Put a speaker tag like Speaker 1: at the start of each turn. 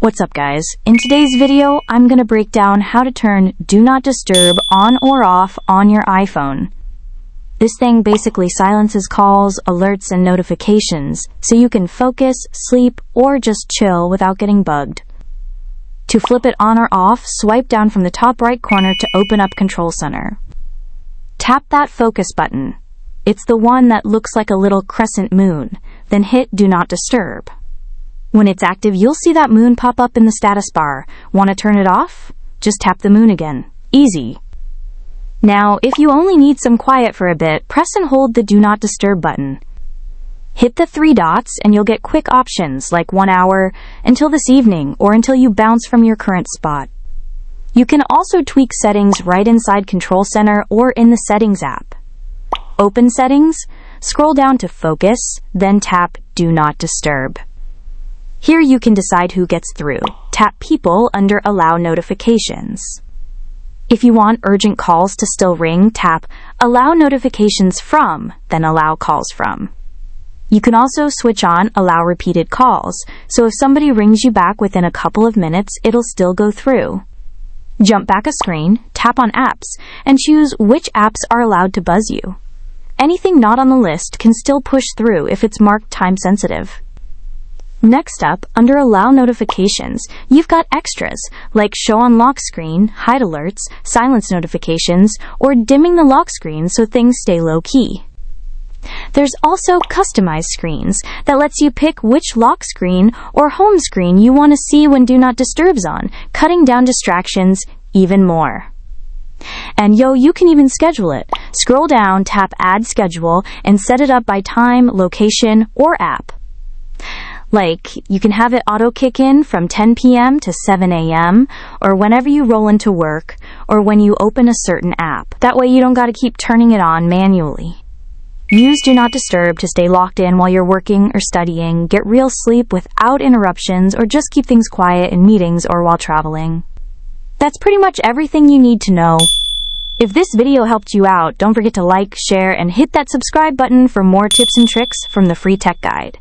Speaker 1: What's up guys? In today's video, I'm gonna break down how to turn Do Not Disturb on or off on your iPhone. This thing basically silences calls, alerts, and notifications, so you can focus, sleep, or just chill without getting bugged. To flip it on or off, swipe down from the top right corner to open up Control Center. Tap that focus button. It's the one that looks like a little crescent moon, then hit Do Not Disturb. When it's active, you'll see that moon pop up in the status bar. Want to turn it off? Just tap the moon again. Easy. Now, if you only need some quiet for a bit, press and hold the Do Not Disturb button. Hit the three dots and you'll get quick options like one hour, until this evening, or until you bounce from your current spot. You can also tweak settings right inside Control Center or in the Settings app. Open Settings, scroll down to Focus, then tap Do Not Disturb. Here you can decide who gets through. Tap People under Allow Notifications. If you want urgent calls to still ring, tap Allow Notifications From, then Allow Calls From. You can also switch on Allow Repeated Calls, so if somebody rings you back within a couple of minutes, it'll still go through. Jump back a screen, tap on Apps, and choose which apps are allowed to buzz you. Anything not on the list can still push through if it's marked time sensitive. Next up, under Allow Notifications, you've got extras like Show on Lock Screen, Hide Alerts, Silence Notifications, or dimming the lock screen so things stay low key. There's also Customize Screens that lets you pick which lock screen or home screen you want to see when Do Not Disturb's on, cutting down distractions even more. And yo, you can even schedule it. Scroll down, tap Add Schedule, and set it up by time, location, or app. Like, you can have it auto kick in from 10 p.m. to 7 a.m., or whenever you roll into work, or when you open a certain app. That way you don't gotta keep turning it on manually. Use Do Not Disturb to stay locked in while you're working or studying, get real sleep without interruptions, or just keep things quiet in meetings or while traveling. That's pretty much everything you need to know. If this video helped you out, don't forget to like, share, and hit that subscribe button for more tips and tricks from the Free Tech Guide.